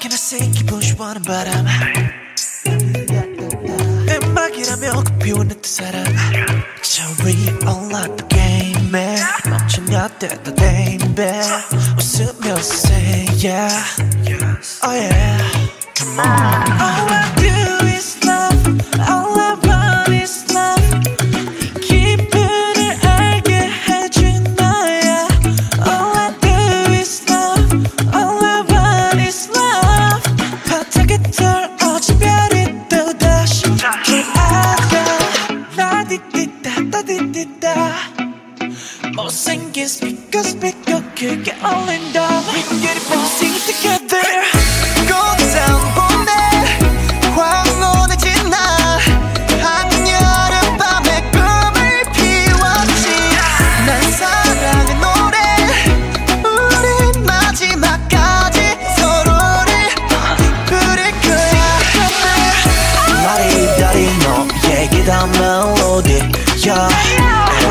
스쳐가는 바람 음악이라며 꽃피운 듯 사람 Sorry all of the game 멈추며 때도 baby 웃으며 say yeah Oh yeah Come on All 다 멜로디야?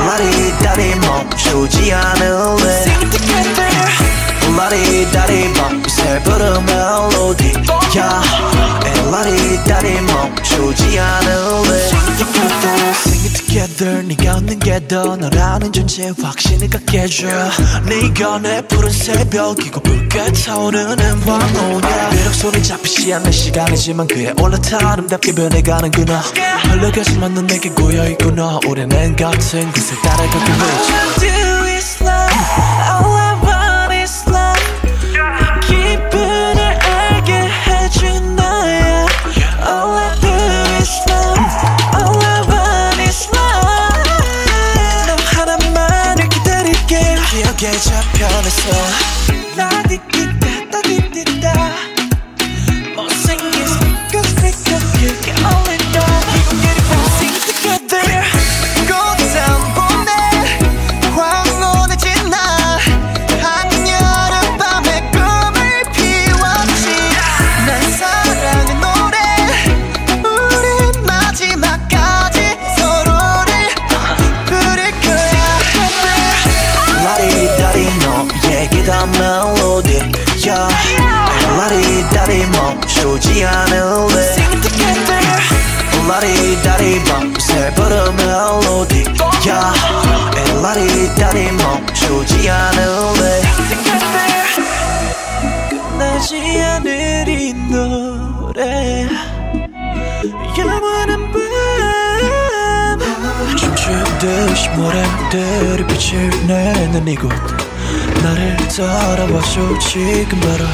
라리다리 멈추지 않을래? 라리다리 밤새 부른 멜로디야 라리다리 멈추지 않을래. Sing it together 네가 없는 게더 너라는 존재 확신을 갖게 해줘. 네가 내 푸른 새벽이고 붉게 타오르는 황혼이야. 비록 손이 잡히지 않는 시간이지만 그에 올라타 아름답게 변해가는 그너 흘러가지만 넌 내게 고여있구나. 우리는 같은 곳을 따라가고 있지 잡혀 멈추지 않을래? 라리다리 밤새 부른 멜로디 야 라리다리 멈추지 않을래? 끝나지 않을 이 노래. 영원한 밤. 춤추듯이 모래들이 빛을 내는 이곳. 나를 따라와줘. 지금 바로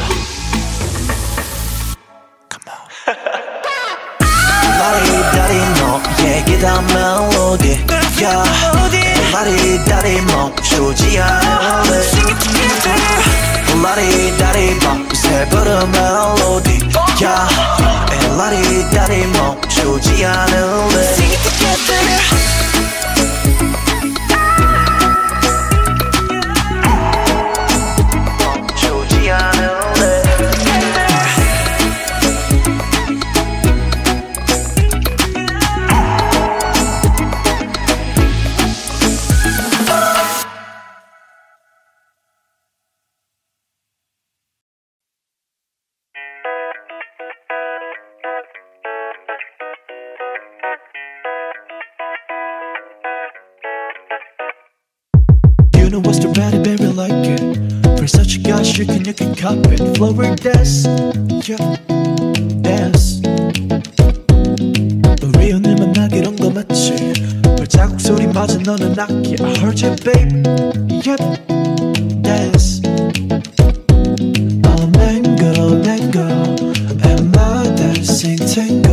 멜로디야 라리다리 멈추지 않을래 라리다리 밤새 부른 멜로디야 라리다리 멈추지 않을래 You know what's the better baby like it For such a gosh you can you can cop it Flower dance Yeah Dance 우리 오늘 만나기로 거 맞지 발자국 소리마저 너는 낫게 I heard you babe Yep Dance Oh mango mango Am I dancing tango